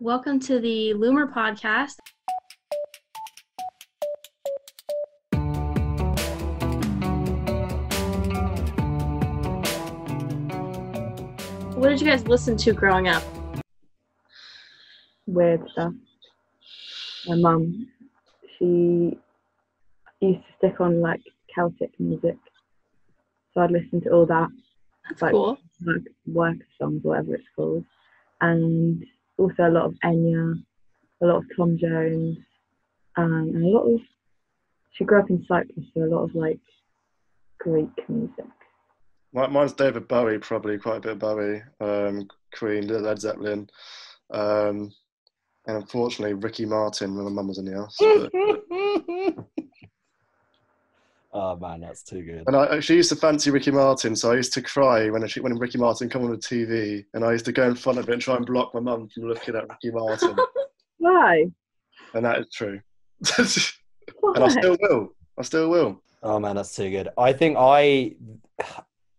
Welcome to the LUMR podcast. What did you guys listen to growing up? weird stuff. Uh, my mum, she used to stick on like Celtic music, so I'd listen to all that, That's Like- cool. like work songs, whatever it's called, and also a lot of Enya, a lot of Tom Jones, um, and a lot of. She grew up in Cyprus, so a lot of like Greek music. Mine's David Bowie, probably quite a bit of Bowie, um, Queen, Led Zeppelin, um, and unfortunately Ricky Martin when my mum was in the house. But, oh man, that's too good. and I, she used to fancy Ricky Martin, so I used to cry when she, when Ricky Martin come on the TV, and I used to go in front of it and try and block my mum from looking at Ricky Martin, Why? and that is true. and I still will. I still will. Oh man, that's too good. I think I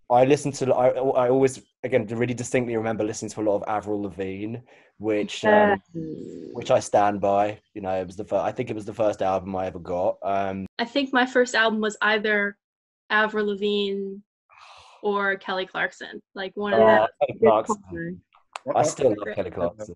I listened to I I always again really distinctly remember listening to a lot of Avril Lavigne, which um, which I stand by. You know, it was the first, I think it was the first album I ever got. Um, I think my first album was either Avril Lavigne or Kelly Clarkson. Like one of uh, them. Kelly Clarkson. I still love Kelly Clarkson.